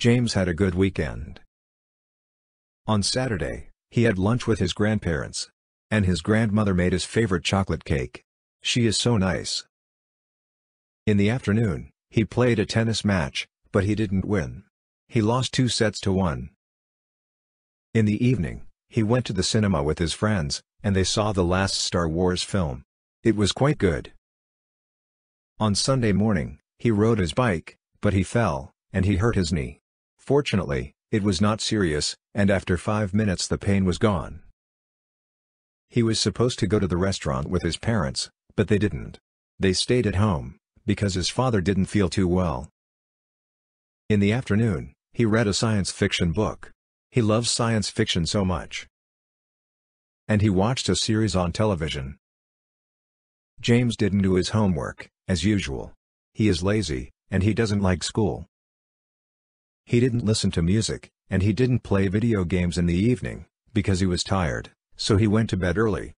James had a good weekend. On Saturday, he had lunch with his grandparents. And his grandmother made his favorite chocolate cake. She is so nice. In the afternoon, he played a tennis match, but he didn't win. He lost two sets to one. In the evening, he went to the cinema with his friends, and they saw the last Star Wars film. It was quite good. On Sunday morning, he rode his bike, but he fell, and he hurt his knee. Fortunately, it was not serious, and after five minutes the pain was gone. He was supposed to go to the restaurant with his parents, but they didn't. They stayed at home, because his father didn't feel too well. In the afternoon, he read a science fiction book. He loves science fiction so much. And he watched a series on television. James didn't do his homework, as usual. He is lazy, and he doesn't like school. He didn't listen to music, and he didn't play video games in the evening, because he was tired, so he went to bed early.